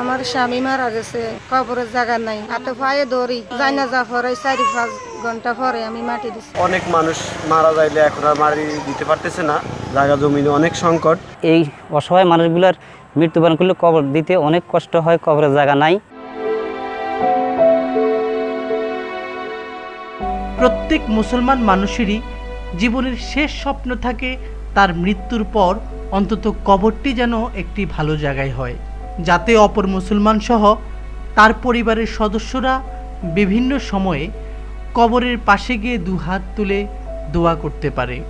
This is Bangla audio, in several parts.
আমার স্বামী মারা গেছে কবরের জায়গা নাই। হাতে পায়ে দৌড়ি যাই না যা পরে চারি পাঁচ ঘণ্টা পরে আমি মাটি দিছি। অনেক মানুষ মারা যাইলে এখন আর মারি দিতে পারতেছে না। জায়গা জমিনে অনেক সংকট। এই অসহায় মানুষগুলোর মৃত্যুবরণ করলে কবর দিতে অনেক কষ্ট হয় কবরের জায়গা নাই। প্রত্যেক মুসলমান মানুষেরই জীবনের শেষ স্বপ্ন থাকে তার মৃত্যুর পর অন্তত কবরটি যেন একটি ভালো জায়গায় হয়। যাতে অপর মুসলমান সহ তার পরিবারের সদস্যরা বিভিন্ন সময়ে কবরের পাশে গিয়ে দু হাত তুলে দোয়া করতে পারে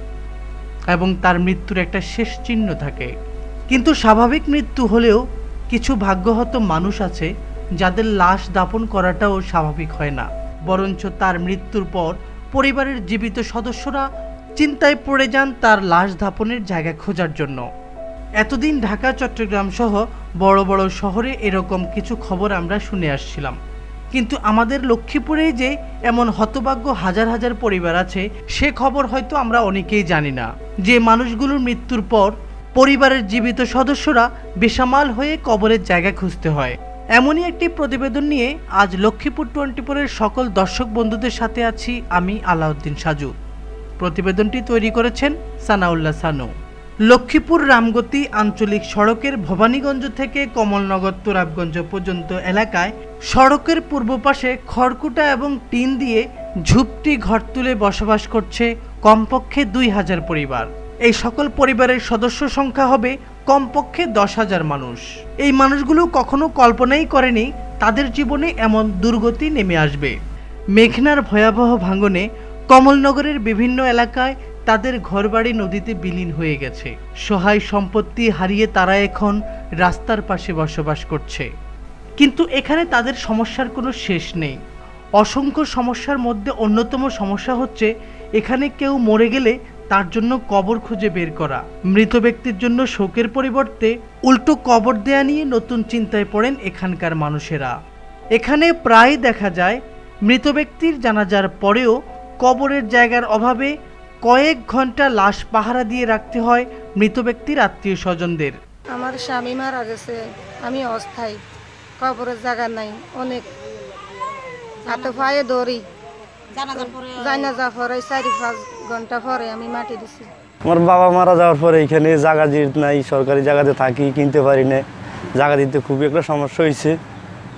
এবং তার মৃত্যুর একটা শেষ চিহ্ন থাকে। কিন্তু স্বাভাবিক মৃত্যু হলেও কিছু ভাগ্যহত মানুষ আছে যাদের লাশ দাপন করাটাও স্বাভাবিক হয় না। বরঞ্চ তার মৃত্যুর পর পরিবারের জীবিত সদস্যরা চিন্তায় পড়ে যান তার লাশ দাপনের জায়গা খোঁজার জন্য। এতদিন ঢাকা, চট্টগ্রাম সহ বড় বড় শহরে এরকম কিছু খবর আমরা শুনে আসছিলাম। কিন্তু আমাদের লক্ষ্মীপুরে যে এমন হতভাগ্য হাজার হাজার পরিবার আছে, সে খবর হয়তো আমরা অনেকেই জানি না। যে মানুষগুলোর মৃত্যুর পর পরিবারের জীবিত সদস্যরা বেসামাল হয়ে কবরের জায়গা খুঁজতে হয়। এমনই একটি প্রতিবেদন নিয়ে আজ লক্ষ্মীপুর টোয়েন্টিফোরের সকল দর্শক বন্ধুদের সাথে আছি আমি আলাউদ্দিন সাজু। প্রতিবেদনটি তৈরি করেছেন সানাউল্লাহ সানু। লক্ষ্মীপুর রামগতি আঞ্চলিক সড়কের ভবানীগঞ্জ থেকে কমলনগর তোরাবগঞ্জ পর্যন্ত এলাকায় সড়কের পূর্ব পাশে খড়কুটা এবং টিন দিয়ে ঝুপটি ঘর তুলে বসবাস করছে কমপক্ষে দুই হাজার পরিবার। এই সকল পরিবারের সদস্য সংখ্যা হবে কমপক্ষে দশ হাজার মানুষ। এই মানুষগুলো কখনো কল্পনাই করেনি তাদের জীবনে এমন দুর্গতি নেমে আসবে। মেঘনার ভয়াবহ ভাঙনে কমলনগরের বিভিন্ন এলাকায় তাদের ঘরবাড়ি নদীতে বিলীন হয়ে গেছে। সহায় সম্পত্তি হারিয়ে তারা এখন রাস্তার পাশে বসবাস করছে। কিন্তু এখানে তাদের সমস্যার কোনো শেষ নেই। অসংখ্য সমস্যার মধ্যে অন্যতম সমস্যা হচ্ছে, এখানে কেউ মরে গেলে তার জন্য কবর খুঁজে বের করা। মৃত ব্যক্তির জন্য শোকের পরিবর্তে উল্টো কবর দেয়া নিয়ে নতুন চিন্তায় পড়েন এখানকার মানুষেরা। এখানে প্রায় দেখা যায়, মৃত ব্যক্তির জানাজার পরেও কবরের জায়গার অভাবে কয়েক ঘণ্টা লাশ পাহারা দিয়ে রাখতে হয় মৃত ব্যক্তির আত্মীয় স্বজনদের। আমার স্বামী মারা গেছে আমি অস্থায়ী। কবরের জায়গা নাই অনেক। হাতে পায়ে দৌড়ি। যা পরে চারি পাঁচ ঘণ্টা পরে আমি মাটি দিছি। আমার বাবা মারা যাওয়ার পরে এখানে জায়গা জিত নাই সরকারি জায়গাতে থাকি কিনতে পারি না জায়গা দিতে খুবই একটা সমস্যা হয়েছে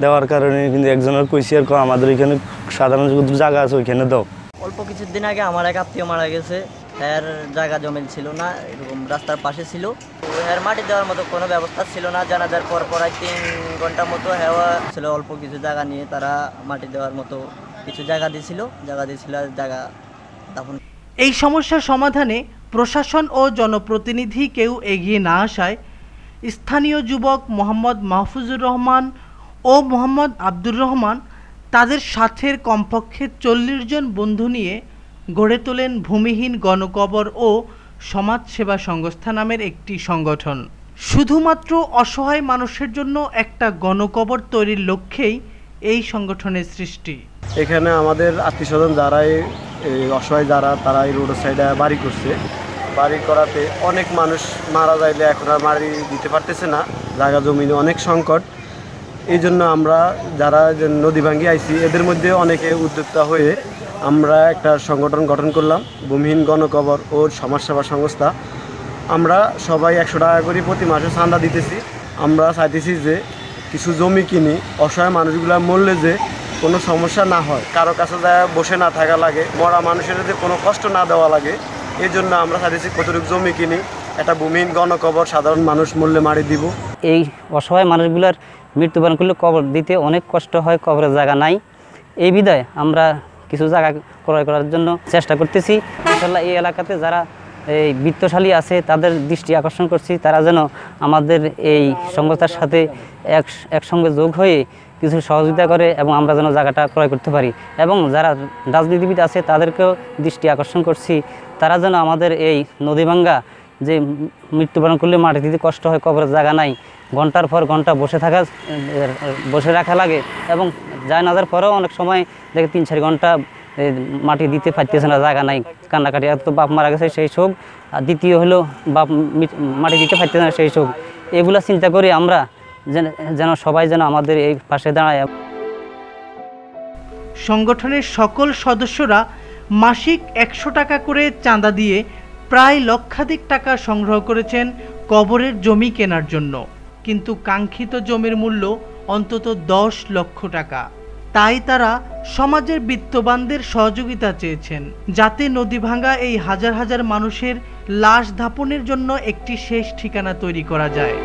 দেওয়ার কারণে কিন্তু একজনের কইছি আর আমাদের এখানে সাধারণ জায়গা আছে ওইখানে দাও। অল্প কিছুদিন আগে আমার এক আত্মীয় মারা গেছে। এর জায়গা জমি ছিল না, এরকম রাস্তার পাশে ছিল। এর মাটি দেওয়ার মতো কোনো ব্যবস্থা ছিল না। জানাজার পর পরায় তিন ঘণ্টা মতো হেওয়া ছিল। অল্প কিছু জায়গা নিয়ে তারা মাটি দেওয়ার মতো কিছু জায়গা দিয়েছিল জায়গা দিয়েছিল, জায়গা তখন এই সমস্যার সমাধানে প্রশাসন ও জনপ্রতিনিধি কেউ এগিয়ে না আসায় স্থানীয় যুবক মোহাম্মদ মাহফুজুর রহমান ও মোহাম্মদ আব্দুর রহমান তাদের সাথের কমপক্ষে চল্লিশ জন বন্ধু নিয়ে গড়ে তোলেন ভূমিহীন গণকবর ও সমাজসেবা সংস্থা নামের একটি সংগঠন। শুধুমাত্র অসহায় মানুষের জন্য একটা গণকবর তৈরির লক্ষ্যেই এই সংগঠনের সৃষ্টি। এখানে আমাদের আত্মীয় স্বজন যারাই অসহায় যারা তারা এই রোডের সাইডে বাড়ি করছে। বাড়ি করাতে অনেক মানুষ মারা যাইলে এখন আর মারি দিতে পারতেছে না। জায়গা জমিনে অনেক সংকট। এই জন্য আমরা যারা নদী ভাঙ্গি আইছি, এদের মধ্যে অনেকে উদ্যোক্তা হয়ে আমরা একটা সংগঠন গঠন করলাম, ভূমিহীন গণকবর ও সমাজসেবা সংস্থা। আমরা সবাই একশো টাকা করে প্রতি মাসে চাঁদা দিতেছি। আমরা চাইতেছি যে কিছু জমি কিনি, অসহায় মানুষগুলা মরলে যে কোনো সমস্যা না হয়, কারও কাছে যা বসে না থাকা লাগে, মরা মানুষের যে কোনো কষ্ট না দেওয়া লাগে এই জন্য আমরা চাইতেছি কতটুকু জমি কিনি, একটা ভূমিহীন গণকবর সাধারণ মানুষ মূল্যে মারি দিব। এই অসহায় মানুষগুলোর মৃত্যুবরণ করলে কবর দিতে অনেক কষ্ট হয়, কবরের জায়গা নাই। এই বিদায় আমরা কিছু জায়গা ক্রয় করার জন্য চেষ্টা করতেছি। ইনশাল্লাহ এই এলাকাতে যারা এই বিত্তশালী আছে, তাদের দৃষ্টি আকর্ষণ করছি। তারা যেন আমাদের এই সংস্থার সাথে এক, একসঙ্গে যোগ হয়ে কিছু সহযোগিতা করে এবং আমরা যেন জায়গাটা ক্রয় করতে পারি। এবং যারা রাজনীতিবিদ আছে, তাদেরকেও দৃষ্টি আকর্ষণ করছি। তারা যেন আমাদের এই নদীভাঙ্গা যে মৃত্যুবরণ করলে মাটি দিতে কষ্ট হয়, কবরের জায়গা নাই। ঘণ্টার পর ঘণ্টা বসে থাকা, বসে রাখা লাগে এবং যায় নাজার পরেও অনেক সময় দেখে তিন চার ঘণ্টা মাটি দিতে পারতেছে না, জায়গা নাই। কান্নাকাটি, এত বাপ মারা গেছে, সেই শোক আর দ্বিতীয় হলো, বাপ মাটি দিতে পারতেছে না, সেই শোক এগুলা চিন্তা করে আমরা, যেন- যেন সবাই যেন আমাদের এই পাশে দাঁড়ায়। সংগঠনের সকল সদস্যরা মাসিক একশো টাকা করে চাঁদা দিয়ে প্রায় লক্ষাধিক টাকা সংগ্রহ করেছেন কবরের জমি কেনার জন্য। কিন্তু কাঙ্ক্ষিত জমির মূল্য অন্তত দশ লক্ষ টাকা। তাই তারা সমাজের বিত্তবানদের সহযোগিতা চেয়েছেন, যাতে নদী ভাঙ্গা এই হাজার হাজার মানুষের লাশ ধাপনের জন্য একটি শেষ ঠিকানা তৈরি করা যায়।